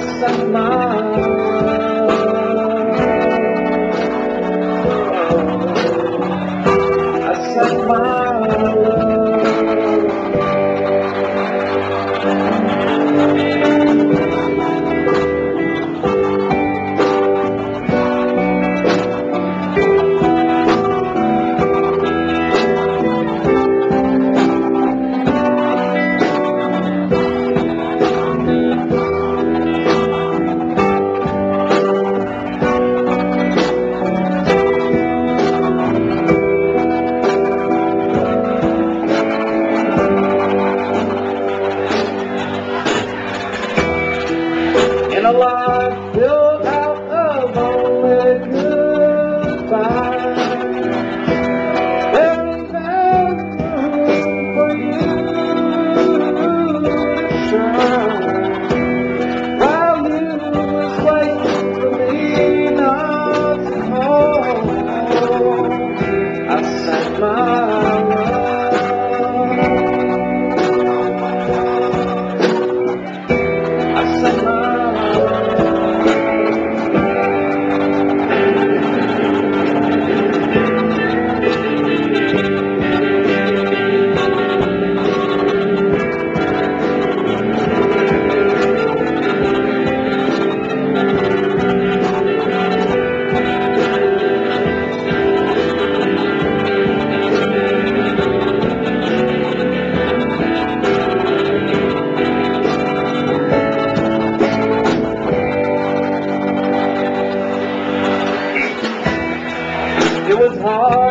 Satsang I Senhor.